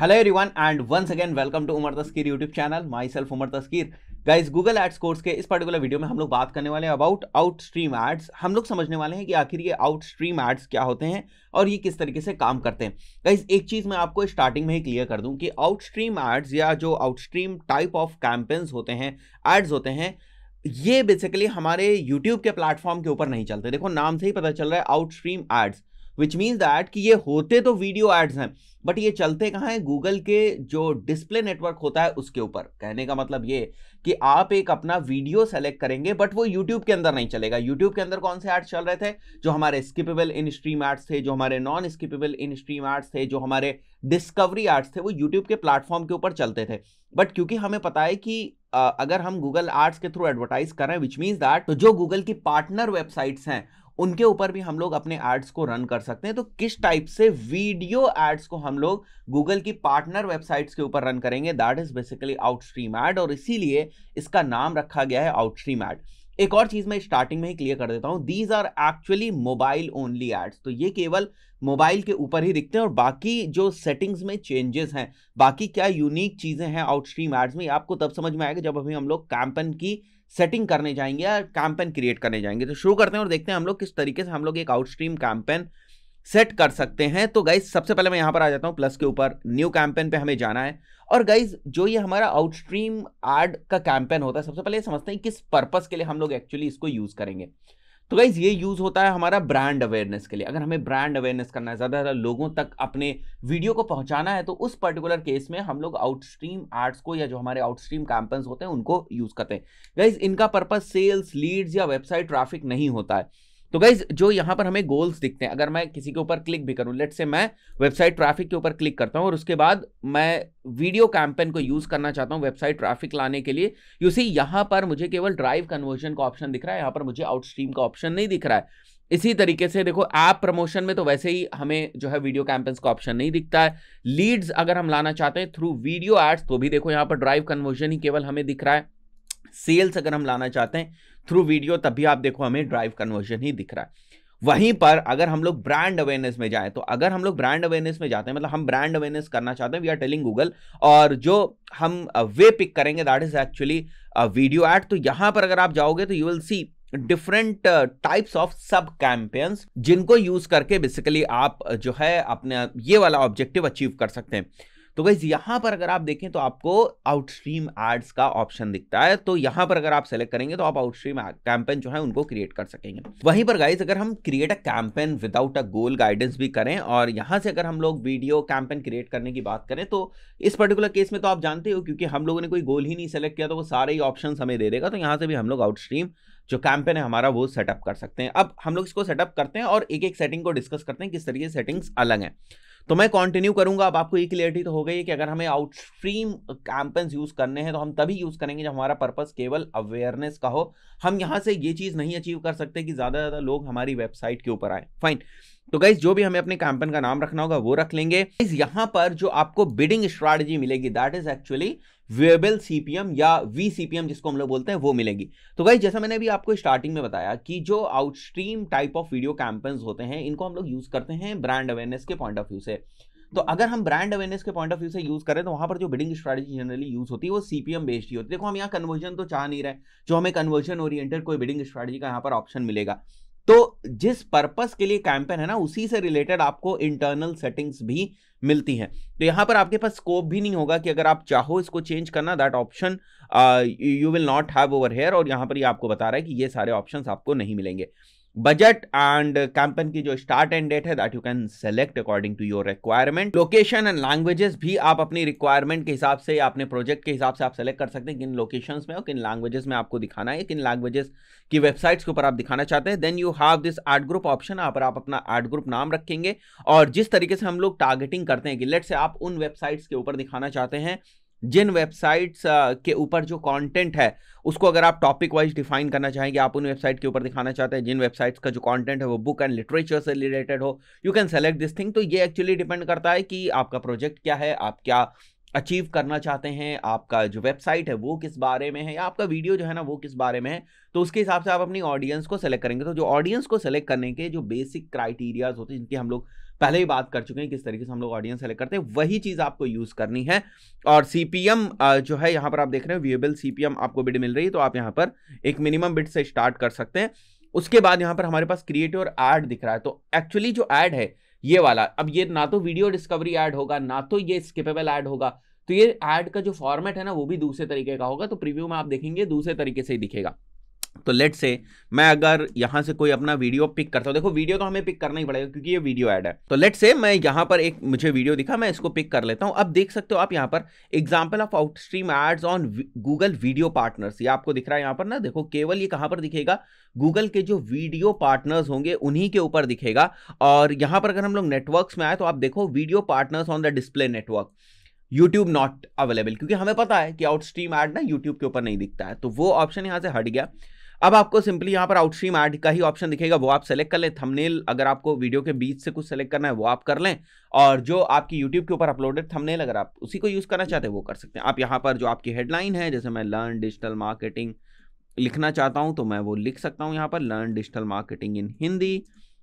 Hello everyone and once again welcome to Umar Taskeer YouTube channel myself Umar Taskeer guys Google ads course के इस particular video में हम लोग बात करने वाले हैं अबाउट आउट स्ट्रीम एड्स हम लोग समझने वाले हैं कि आखिर ये आउट स्ट्रीम एड्स क्या होते हैं और ये किस तरीके से काम करते हैं। गाइस एक चीज़ मैं आपको स्टार्टिंग में ही क्लियर कर दूँ कि आउट स्ट्रीम एड्स या जो out stream type of campaigns होते हैं एड्स होते हैं, ये बेसिकली हमारे यूट्यूब के प्लेटफॉर्म के ऊपर नहीं चलते। देखो, नाम से ही पता चल रहा है out stream ads which means that कि ये होते तो वीडियो एड्स हैं बट ये चलते कहाँ हैं? गूगल के जो डिस्प्ले नेटवर्क होता है उसके ऊपर। कहने का मतलब ये कि आप एक अपना वीडियो सेलेक्ट करेंगे बट वो यूट्यूब के अंदर नहीं चलेगा। यूट्यूब के अंदर कौन से एड्स चल रहे थे? जो हमारे स्किपेबल इन स्ट्रीम एड्स थे, जो हमारे non skippable in stream ads थे, जो हमारे डिस्कवरी एड्स थे, वो यूट्यूब के प्लेटफॉर्म के ऊपर चलते थे। बट क्योंकि हमें पता है कि अगर हम गूगल आर्ट्स के थ्रू एडवर्टाइज कर विच मीन्स दैट तो जो गूगल की पार्टनर वेबसाइट्स हैं उनके ऊपर भी हम लोग अपने एड्स को रन कर सकते हैं। तो किस टाइप से वीडियो एड्स को हम लोग गूगल की पार्टनर वेबसाइट्स के ऊपर रन करेंगे? That is basically outstream ad और इसीलिए इसका नाम रखा गया है आउटस्ट्रीम एड एक और चीज़ मैं स्टार्टिंग में ही क्लियर कर देता हूँ। These are actually mobile only ads तो ये केवल मोबाइल के ऊपर ही दिखते हैं और बाकी जो सेटिंग्स में चेंजेस हैं, बाकी क्या यूनिक चीज़ें हैं आउटस्ट्रीम एड्स में आपको तब समझ में आएगा जब अभी हम लोग कैंपन की सेटिंग करने जाएँगे या कैंपेन क्रिएट करने जाएँगे। तो शुरू करते हैं और देखते हैं हम लोग किस तरीके से हम लोग एक आउटस्ट्रीम कैंपेन सेट कर सकते हैं। तो गाइज़ सबसे पहले मैं यहाँ पर आ जाता हूँ प्लस के ऊपर न्यू कैंपेन पे हमें जाना है। और गाइज़ जो ये हमारा आउटस्ट्रीम एड का कैंपेन होता है, सबसे पहले समझते हैं किस पर्पज़ के लिए हम लोग एक्चुअली इसको यूज़ करेंगे। तो गाइज़ ये यूज़ होता है हमारा ब्रांड अवेयरनेस के लिए। अगर हमें ब्रांड अवेयरनेस करना है ज़्यादा ज़्यादा लोगों तक अपने वीडियो को पहुंचाना है तो उस पर्टिकुलर केस में हम लोग आउटस्ट्रीम आर्ट्स को या जो हमारे आउटस्ट्रीम कैंपन्स होते हैं, उनको यूज़ करते हैं। गाइज़ इनका पर्पज सेल्स लीड्स या वेबसाइट ट्राफिक नहीं होता है। तो गाइज़ जो यहाँ पर हमें गोल्स दिखते हैं, अगर मैं किसी के ऊपर क्लिक भी करूँ लेट से मैं वेबसाइट ट्रैफ़िक के ऊपर क्लिक करता हूँ और उसके बाद मैं वीडियो कैंपेन को यूज़ करना चाहता हूँ वेबसाइट ट्रैफ़िक लाने के लिए यू सी यहाँ पर मुझे केवल ड्राइव कन्वर्जन का ऑप्शन दिख रहा है, यहाँ पर मुझे आउटस्ट्रीम का ऑप्शन नहीं दिख रहा है। इसी तरीके से देखो ऐप प्रमोशन में तो वैसे ही हमें जो है वीडियो कैंपेन्स का ऑप्शन नहीं दिखता है। लीड्स अगर हम लाना चाहते हैं थ्रू वीडियो एड्स तो भी देखो यहाँ पर ड्राइव कन्वर्जन ही केवल हमें दिख रहा है। सेल्स अगर हम लाना चाहते हैं थ्रू वीडियो तब भी आप देखो हमें ड्राइव कन्वर्जन ही दिख रहा है। वहीं पर अगर हम लोग ब्रांड अवेयरनेस में जाएँ तो अगर हम लोग ब्रांड अवेयरनेस में जाते हैं मतलब हम ब्रांड अवेयरनेस करना चाहते हैं वी आर टेलिंग गूगल और जो हम वे पिक करेंगे that is actually video ad तो यहाँ पर अगर आप जाओगे तो you will see different types of sub campaigns जिनको यूज़ करके बेसिकली आप जो है, अपने ये वाला ऑब्जेक्टिव अचीव कर सकते हैं। तो गैस यहाँ पर अगर आप देखें तो आपको आउटस्ट्रीम एड्स का ऑप्शन दिखता है। तो यहाँ पर अगर आप सेलेक्ट करेंगे तो आप आउटस्ट्रीम कैंपेन जो है उनको क्रिएट कर सकेंगे। वहीं पर गाइज़ अगर हम create a campaign without a goal guidance भी करें और यहाँ से अगर हम लोग वीडियो कैंपेन क्रिएट करने की बात करें तो इस पर्टिकुलर केस में तो आप जानते हो क्योंकि हम लोगों ने कोई गोल ही नहीं सेलेक्ट किया तो वो सारे ही ऑप्शन हमें दे देगा। तो यहाँ से भी हम लोग आउटस्ट्रीम जो कैंपेन है हमारा वो सेटअप कर सकते हैं। अब हम लोग इसको सेटअप करते हैं और एक एक सेटिंग को डिस्कस करते हैं किस तरीके सेटिंग्स अलग हैं। तो मैं कंटिन्यू करूँगा। अब आपको ये क्लियरिटी तो हो गई है कि अगर हमें आउटस्ट्रीम कैंपेन्स यूज़ करने हैं तो हम तभी यूज़ करेंगे जब हमारा पर्पस केवल अवेयरनेस का हो। हम यहाँ से ये चीज़ नहीं अचीव कर सकते कि ज़्यादा ज़्यादा लोग हमारी वेबसाइट के ऊपर आए। फाइन तो गाइज़ जो भी हमें अपने कैंपेन का नाम रखना होगा, वो रख लेंगे। यहाँ पर जो आपको बिडिंग स्ट्रैटेजी मिलेगी that is actually viewable CPM या वी सीपीएम जिसको हम लोग बोलते हैं, वो मिलेगी। तो गाइज़ जैसा मैंने अभी आपको स्टार्टिंग में बताया कि जो outstream type of video campaigns होते हैं, इनको हम लोग यूज़ करते हैं ब्रांड अवेयरनेस के पॉइंट ऑफ़ व्यू से। तो अगर हम ब्रांड अवेयरनेस के पॉइंट ऑफ़ व्यू से यूज़ करें तो वहाँ पर जो बिडिंग स्ट्रेटजी जनरली यूज़ होती है, वो सीपीएम बेस्ड ही होती है। देखो, हम यहाँ कन्वर्जन तो चाह नहीं रहे। जो हमें कन्वर्जन ओरिएंटेड कोई बिडिंग स्ट्रेटजी का यहाँ पर ऑप्शन मिलेगा। तो जिस पर्पस के लिए कैंपेन है ना, उसी से रिलेटेड आपको इंटरनल सेटिंग्स भी मिलती हैं। तो यहाँ पर आपके पास स्कोप भी नहीं होगा कि अगर आप चाहो इसको चेंज करना that option you will not have over here और यहाँ पर ये आपको बता रहा है कि ये सारे ऑप्शंस आपको नहीं मिलेंगे। बजट एंड कैंपेन की जो स्टार्ट एंड डेट है that you can select according to your requirement location and languages भी आप अपनी रिक्वायरमेंट के हिसाब से या अपने प्रोजेक्ट के हिसाब से आप सेलेक्ट कर सकते हैं, किन लोकेशंस में और किन लैंग्वेजेस में आपको दिखाना है, किन लैंग्वेजेस की वेबसाइट्स के ऊपर आप दिखाना चाहते हैं. Then you have this ad group option पर आप अपना एड ग्रुप नाम रखेंगे. और जिस तरीके से हम लोग टारगेटिंग करते हैं कि लेट से आप उन वेबसाइट्स के ऊपर दिखाना चाहते हैं जिन वेबसाइट्स के ऊपर जो कंटेंट है, उसको अगर आप टॉपिक वाइज डिफाइन करना चाहेंगे आप उन वेबसाइट के ऊपर दिखाना चाहते हैं, जिन वेबसाइट्स का जो कंटेंट है वो बुक एंड लिटरेचर से रिलेटेड हो you can select this thing तो ये एक्चुअली डिपेंड करता है कि आपका प्रोजेक्ट क्या है, आप क्या अचीव करना चाहते हैं, आपका जो वेबसाइट है वो किस बारे में है या आपका वीडियो जो है ना वो किस बारे में है। तो उसके हिसाब से आप अपनी ऑडियंस को सेलेक्ट करेंगे। तो जो ऑडियंस को सेलेक्ट करने के जो बेसिक क्राइटेरियाज होते हैं, जिनकी हम लोग पहले ही बात कर चुके हैं किस तरीके से हम लोग ऑडियंस सेलेक्ट करते हैं, वही चीज़ आपको यूज़ करनी है। और सीपीएम जो है, यहाँ पर आप देख रहे हैं व्यूएबल सीपीएम आपको बिड मिल रही है तो आप यहाँ पर एक मिनिमम बिड से स्टार्ट कर सकते हैं। उसके बाद यहाँ पर हमारे पास क्रिएटिव और एड दिख रहा है तो एक्चुअली जो एड है, ये वाला, अब ये ना तो वीडियो डिस्कवरी ऐड होगा, ना तो ये स्किपेबल ऐड होगा। तो ये ऐड का जो फॉर्मेट है ना, वो भी दूसरे तरीके का होगा तो प्रीव्यू में आप देखेंगे, दूसरे तरीके से ही दिखेगा। तो लेट से मैं अगर यहाँ से कोई अपना वीडियो पिक करता हूँ, देखो वीडियो तो हमें पिक करना ही पड़ेगा क्योंकि ये वीडियो ऐड है। तो लेट से मैं यहाँ पर एक मुझे वीडियो दिखा, मैं इसको पिक कर लेता हूँ। अब देख सकते हो आप यहाँ पर example of outstream ads on Google video partners ये आपको दिख रहा है यहाँ पर ना? देखो केवल ये कहाँ पर दिखेगा? गूगल के जो वीडियो पार्टनर्स होंगे, उन्हीं के ऊपर दिखेगा। और यहाँ पर अगर हम लोग नेटवर्क्स में आए तो आप देखो video partners on the display network YouTube not available क्योंकि हमें पता है कि आउटस्ट्रीम एड ना यूट्यूब के ऊपर नहीं दिखता है। तो वो ऑप्शन यहाँ से हट गया। अब आपको सिंपली यहाँ पर आउटस्ट्रीम एड का ही ऑप्शन दिखेगा, वो आप सेलेक्ट कर लें। थंबनेल अगर आपको वीडियो के बीच से कुछ सेलेक्ट करना है, वो आप कर लें। और जो आपकी यूट्यूब के ऊपर अपलोडेड थंबनेल अगर आप उसी को यूज़ करना चाहते हैं, वो कर सकते हैं। आप यहाँ पर जो आपकी हेडलाइन है, जैसे मैं लर्न डिजिटल मार्केटिंग लिखना चाहता हूँ तो मैं वो लिख सकता हूँ यहाँ पर learn digital marketing in Hindi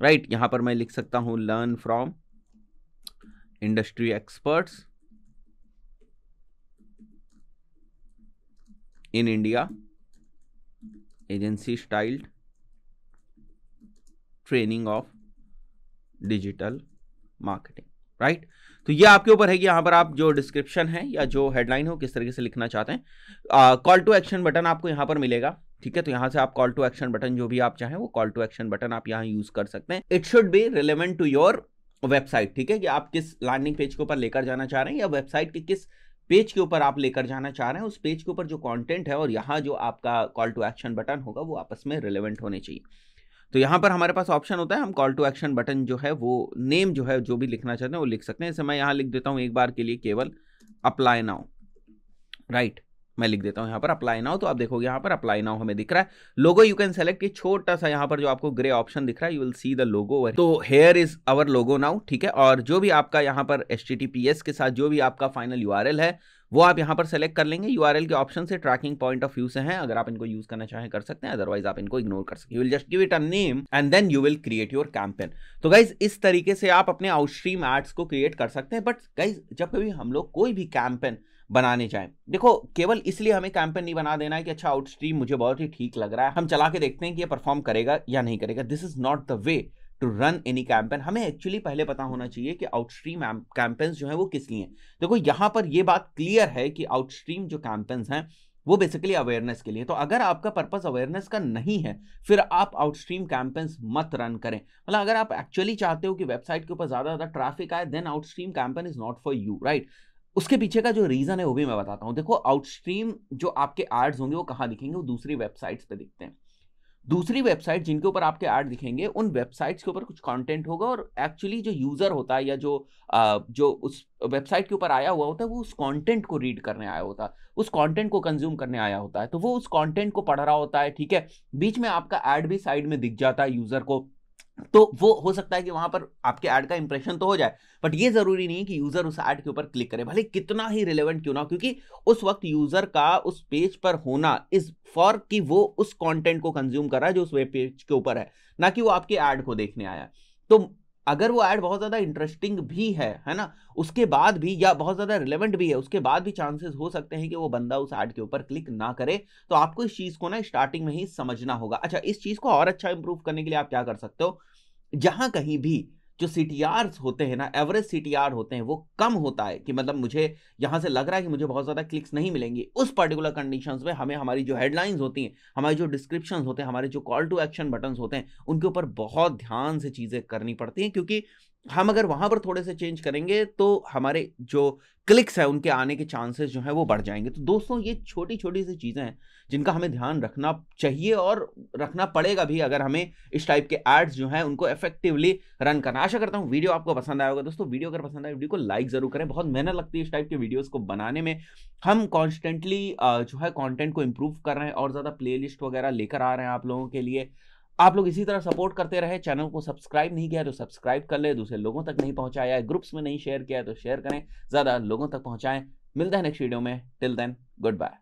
right यहाँ पर मैं लिख सकता हूँ learn from industry experts in India agency styled training of digital marketing right तो ये आपके ऊपर है कि यहाँ पर आप जो डिस्क्रिप्शन है या जो हेडलाइन हो, किस तरीके से लिखना चाहते हैं कॉल टू एक्शन बटन आपको यहाँ पर मिलेगा, ठीक है? तो यहाँ से आप कॉल टू एक्शन बटन जो भी आप चाहें, वो कॉल टू एक्शन बटन आप यहाँ यूज़ कर सकते हैं। It should be relevant to your website ठीक है? कि आप किस लैंडिंग पेज के ऊपर लेकर जाना चाह रहे हैं या वेबसाइट के किस पेज के ऊपर आप लेकर जाना चाह रहे हैं, उस पेज के ऊपर जो कंटेंट है और यहाँ जो आपका कॉल टू एक्शन बटन होगा, वो आपस में रिलेवेंट होने चाहिए। तो यहाँ पर हमारे पास ऑप्शन होता है, हम कॉल टू एक्शन बटन जो है, वो नेम जो है, जो भी लिखना चाहते हैं, वो लिख सकते हैं। जैसे मैं यहाँ लिख देता हूँ एक बार के लिए, केवल अप्लाई नाउ राइट मैं लिख देता हूँ यहाँ पर अप्लाई नाउ तो आप देखोगे यहाँ पर अप्लाई नाउ हमें दिख रहा है। लोगो यू कैन सेलेक्ट छोटा सा यहाँ पर जो आपको ग्रे ऑप्शन दिख रहा है you will see the logo तो here is our logo now ठीक है? और जो भी आपका यहाँ पर एच के साथ जो भी आपका फाइनल यू है, वो आप यहाँ पर सेलेक्ट कर लेंगे। यूआरएल के ऑप्शन से ट्रैकिंग पॉइंट ऑफ़ व्यू से हैं, अगर आप इनको यूज़ करना चाहें कर सकते हैं अदरवाइज़ आप इनको इग्नोर कर सकते हैं। You will just give it a name and then you will create your campaign तो गाइज़ इस तरीके से आप अपने आउटस्ट्रीम एड्स को क्रिएट कर सकते हैं बट गाइज़ जब कभी हम लोग कोई भी कैंपेन बनाने चाहें देखो, केवल इसलिए हमें कैंपेन नहीं बना देना है कि अच्छा आउटस्ट्रीम मुझे बहुत ही ठीक लग रहा है। हम चला के देखते हैं कि ये परफॉर्म करेगा या नहीं करेगा। This is not the way to run any campaign हमें एक्चुअली पहले पता होना चाहिए कि आउटस्ट्रीम कैंपेन्स जो है वो किस लिए देखो, यहाँ पर ये बात क्लियर है कि आउटस्ट्रीम जो कैंपेन्स हैं, वो बेसिकली अवेयरनेस के लिए तो अगर आपका पर्पस अवेयरनेस का नहीं है, फिर आप आउटस्ट्रीम कैंपेन्स मत रन करें। मतलब अगर आप एक्चुअली चाहते हो कि वेबसाइट के ऊपर ज़्यादा ज़्यादा ट्रैफ़िक आए then outstream campaign is not for you right उसके पीछे का जो रीजन है वो भी मैं बताता हूँ। देखो आउटस्ट्रीम जो आपके एड्स होंगे वो कहाँ दिखेंगे? वो दूसरी वेबसाइट्स पे दिखते हैं। दूसरी वेबसाइट जिनके ऊपर आपके ऐड दिखेंगे उन वेबसाइट्स के ऊपर कुछ कंटेंट होगा और एक्चुअली जो यूज़र होता है या जो आ, जो उस वेबसाइट के ऊपर आया हुआ होता है वो उस कंटेंट को रीड करने आया होता है। उस कंटेंट को कंज्यूम करने आया होता है। तो वो उस कंटेंट को पढ़ रहा होता है ठीक है? बीच में आपका ऐड भी साइड में दिख जाता है यूज़र को। तो वो हो सकता है कि वहाँ पर आपके ऐड का इंप्रेशन तो हो जाए बट ये ज़रूरी नहीं कि यूज़र उस ऐड के ऊपर क्लिक करे। भले कितना ही रिलेवेंट क्यों ना क्योंकि उस वक्त यूज़र का उस पेज पर होना इज़ फॉर कि वो उस कंटेंट को कंज्यूम कर रहा है जो उस वेब पेज के ऊपर है, ना कि वो आपके ऐड को देखने आया तो अगर वो ऐड बहुत ज़्यादा इंटरेस्टिंग भी है है ना, उसके बाद भी या बहुत ज़्यादा रिलेवेंट भी है, उसके बाद भी चांसेस हो सकते हैं कि वो बंदा उस ऐड के ऊपर क्लिक ना करे तो आपको इस चीज़ को ना स्टार्टिंग में ही समझना होगा। अच्छा इस चीज़ को और अच्छा इंप्रूव करने के लिए आप क्या कर सकते हो? जहाँ कहीं भी जो सी होते हैं ना एवरेज CTR होते हैं, वो कम होता है कि मतलब मुझे यहाँ से लग रहा है कि मुझे बहुत ज़्यादा क्लिक्स नहीं मिलेंगी। उस पर्टिकुलर कंडीशन में हमें हमारी जो हेडलाइंस होती हैं, हमारे जो डिस्क्रिप्शन होते हैं, हमारे जो कॉल टू एक्शन बटन्स होते हैं, उनके ऊपर बहुत ध्यान से चीज़ें करनी पड़ती हैं, क्योंकि हम अगर वहाँ पर थोड़े से चेंज करेंगे तो हमारे जो क्लिक्स है, उनके आने के चांसेस जो है, वो बढ़ जाएँगे। तो दोस्तों, ये छोटी छोटी सी चीज़ें हैं, जिनका हमें ध्यान रखना चाहिए और रखना पड़ेगा भी अगर हमें इस टाइप के एड्स जो हैं, उनको इफेक्टिवली रन करना। आशा करता हूँ वीडियो आपको पसंद आया होगा। दोस्तों, वीडियो अगर पसंद आए वीडियो को लाइक ज़रूर करें। बहुत मेहनत लगती है इस टाइप के वीडियोज़ को बनाने में। हम कॉन्स्टेंटली जो है कॉन्टेंट को इम्प्रूव कर रहे हैं और ज़्यादा प्ले वगैरह लेकर आ रहे हैं आप लोगों के लिए। आप लोग इसी तरह सपोर्ट करते रहे, चैनल को सब्सक्राइब नहीं किया तो सब्सक्राइब कर ले, दूसरे लोगों तक नहीं पहुँचाया है, ग्रुप्स में नहीं शेयर किया तो शेयर करें, ज़्यादा लोगों तक पहुंचाएँ। मिलते हैं नेक्स्ट वीडियो में। Till then good bye